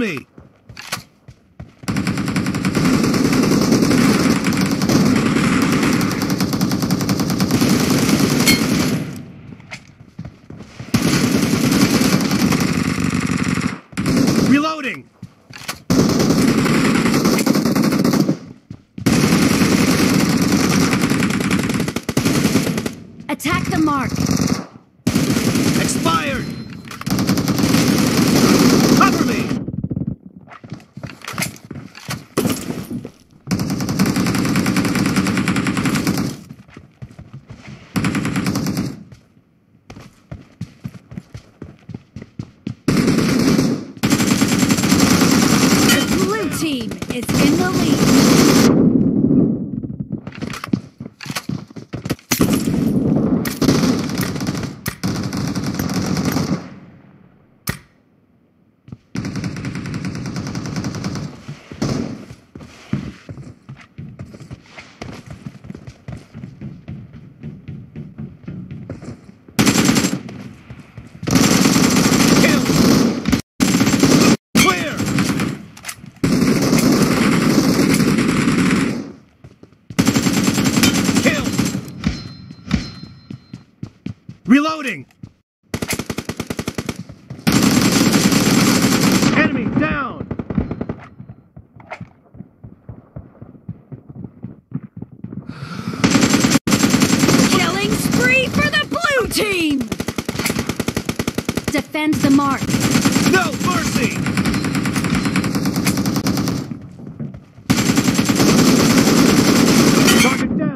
Me! Reloading! Attack the mark! Expired! Cover me! The blue team is in the lead! Kill! Clear! Kill! Reloading! Enemy down! Killing spree for the blue team! Defend the mark! No mercy! Target down!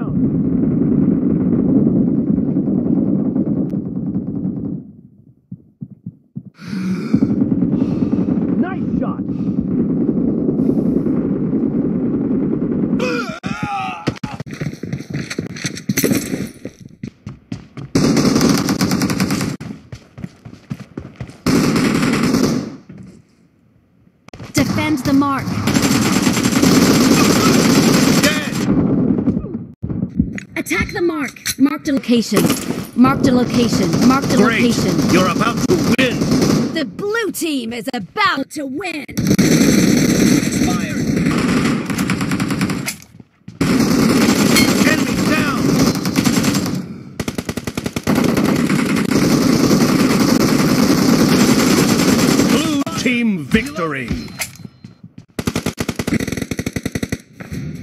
Nice shot! Defend the mark! Dead! Attack the mark! Mark the location. Mark the location. Mark the Great! location. You're about to win! The blue team is about to win! Team victory!